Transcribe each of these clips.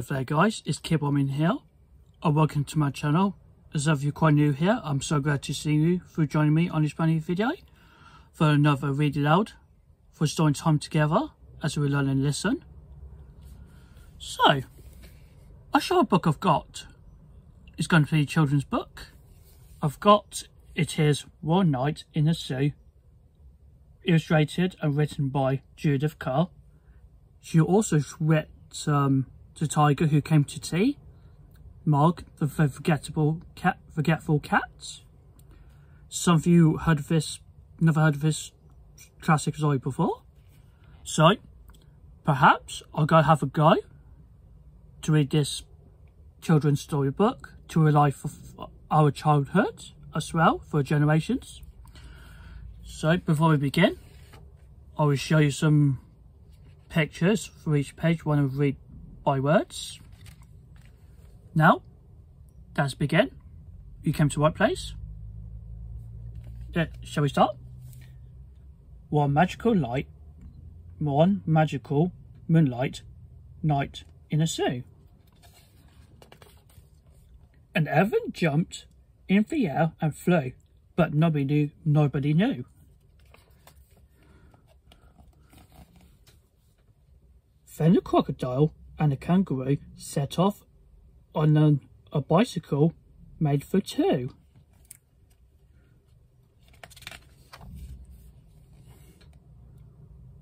there guys, it's Kit Boardman here and welcome to my channel. As if you're quite new here, I'm so glad to see you for joining me on this brand new video for another Read Aloud for storing time together as we learn and listen. So, a short book I've got is going to be a children's book. I've got, it is One Night in the Zoo, illustrated and written by Judith Kerr. She also wrote um, The Tiger Who Came to Tea, Mog, the Forgettable Cat, Forgetful cat. Some of you heard of this, never heard of this classic story before. So, perhaps I'll go have a go to read this children's storybook to relive our childhood as well for generations. So before we begin, I will show you some pictures for each page, one will read by words. Now, let's begin. You came to the right place. Shall we start? One magical light, one magical moonlight night in a zoo. An elephant jumped in the air and flew, but nobody knew, nobody knew. Then the crocodile and a kangaroo set off on an, a bicycle made for two.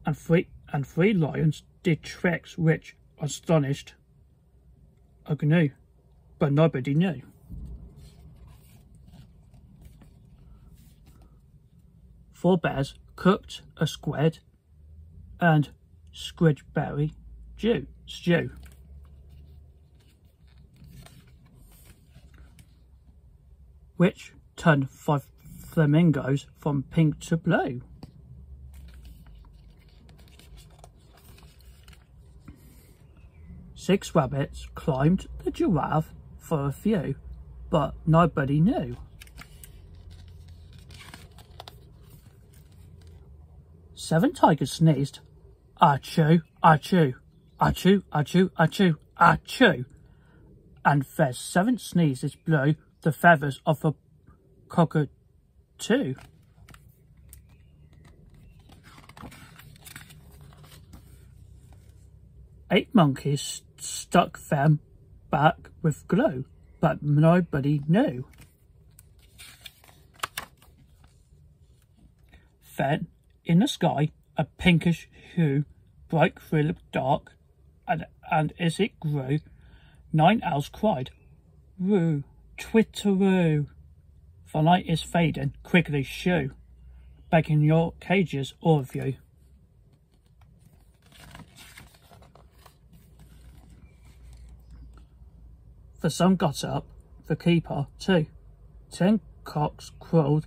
And three, and three lions did tricks which astonished a gnu, but nobody knew. Four bears cooked a squid and squidberry stew. stew. Which turned five flamingos from pink to blue. Six rabbits climbed the giraffe for a few, but nobody knew. Seven tigers sneezed. Achoo, achoo, achoo, achoo, achoo, achoo. And their seventh sneezes blew the feathers off a cockatoo. Eight monkeys stuck them back with glue, but nobody knew. Then, in the sky, a pinkish hue broke through the dark, and, and as it grew, nine owls cried, Woo, twitteroo. The light is fading, quickly shoo, back in your cages, all of you. The sun got up, the keeper too. Ten cocks crowed,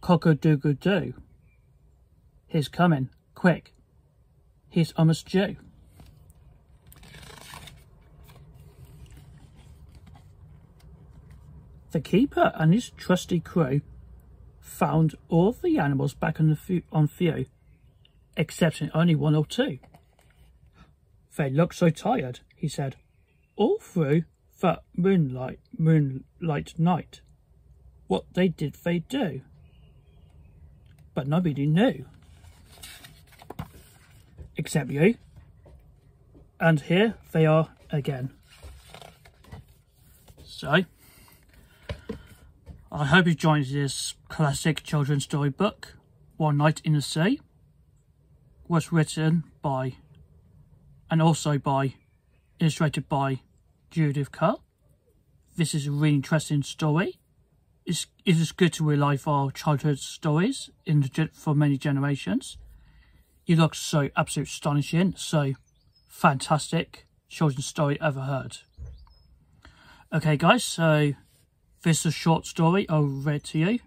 cock-a-doodle-doo. He's coming, quick. He's almost due. The keeper and his trusty crew found all the animals back on, the on view, excepting only one or two. They look so tired, he said, all through that moonlight, moonlight night. What they did they do? But nobody knew except you. And here they are again. So, I hope you enjoyed this classic children's story book, One Night in the Sea. Was written by, and also by, illustrated by Judith Kerr. This is a really interesting story. It's, it is good to relive our childhood stories in the, for many generations. He looks so absolutely astonishing, so fantastic children's story ever heard. Okay guys, so this is a short story I'll read to you.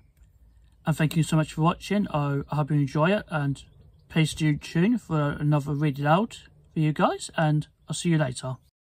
And thank you so much for watching. I hope you enjoy it and please do tune for another read out for you guys and I'll see you later.